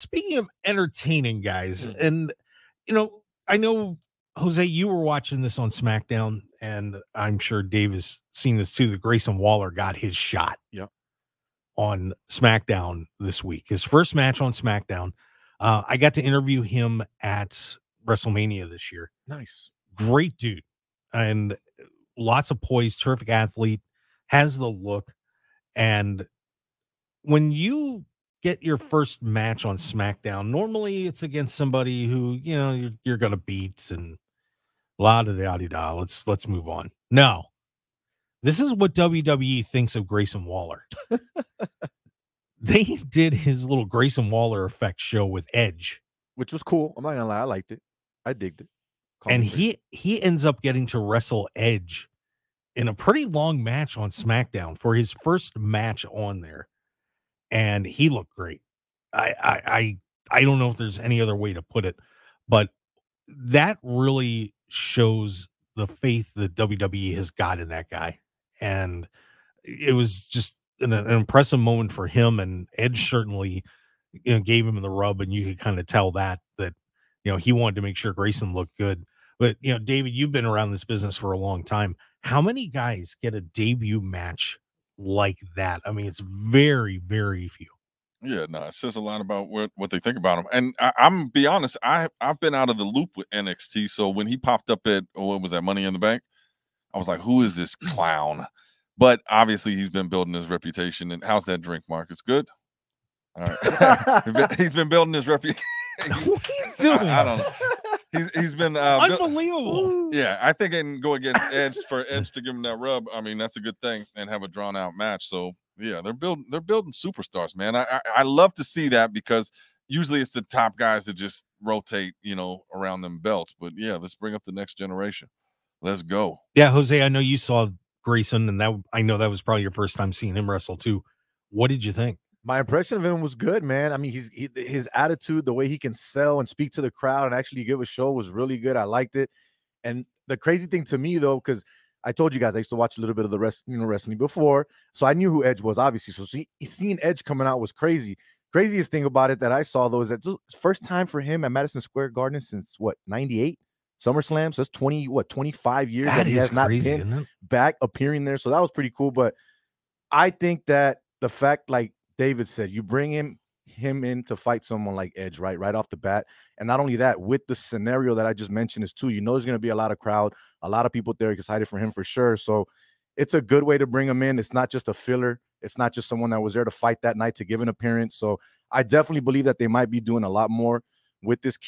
speaking of entertaining guys, Mm. and you know, I know Jose, you were watching this on SmackDown, and I'm sure Dave has seen this too. That Grayson Waller got his shot. Yep. On SmackDown this week, his first match on SmackDown. Uh, I got to interview him at WrestleMania this year. Nice. Great dude, and lots of poise, terrific athlete, has the look, and when you get your first match on SmackDown, normally it's against somebody who you know you're, you're going to beat and la da da da da. Let's let's move on. No, this is what WWE thinks of Grayson Waller. they did his little Grayson Waller effect show with Edge, Which was cool. I'm not gonna lie, I liked it. I digged it. Call and he he ends up getting to wrestle Edge in a pretty long match on SmackDown for his first match on there, and he looked great. I I I, I don't know if there's any other way to put it, but that really shows the faith that WWE has got in that guy, and it was just an, an impressive moment for him. And Edge certainly, you know, gave him the rub, and you could kind of tell that that you know he wanted to make sure Grayson looked good. But you know, David, you've been around this business for a long time. How many guys get a debut match like that? I mean, it's very, very few. Yeah, no, it says a lot about what what they think about him. And I, I'm be honest, I I've been out of the loop with NXT. So when he popped up at oh, what was that Money in the Bank, I was like, who is this clown? But obviously, he's been building his reputation. And how's that drink, Mark? It's good. All right, He's been- he's been building his reputation. what are you doing? I, I don't know. He's he's been uh, Unbelievable. yeah, I think I can go against Edge for Edge to give him that rub. I mean, that's a good thing and have a drawn out match. So yeah, they're building they're building superstars, man. I, I I love to see that because usually it's the top guys that just rotate, you know, around them belts. But yeah, let's bring up the next generation. Let's go. Yeah, Jose, I know you saw Grayson, and that I know that was probably your first time seeing him wrestle too. What did you think? My impression of him was good, man. I mean, he's he, his attitude, the way he can sell and speak to the crowd and actually give a show was really good. I liked it. And the crazy thing to me though, because I told you guys I used to watch a little bit of the rest, you know, wrestling before, so I knew who Edge was, obviously. So see, seeing Edge coming out was crazy. Craziest thing about it that I saw though is that first time for him at Madison Square Garden since what '98 SummerSlam. So that's 20 what 25 years That he has not crazy, been back appearing there. So that was pretty cool. But I think that the fact, like David said, you bring him him in to fight someone like Edge, right? Right off the bat. And not only that, with the scenario that I just mentioned is too, you know there's gonna be a lot of crowd, a lot of people there excited for him for sure. So it's a good way to bring him in. It's not just a filler. It's not just someone that was there to fight that night to give an appearance. So I definitely believe that they might be doing a lot more with this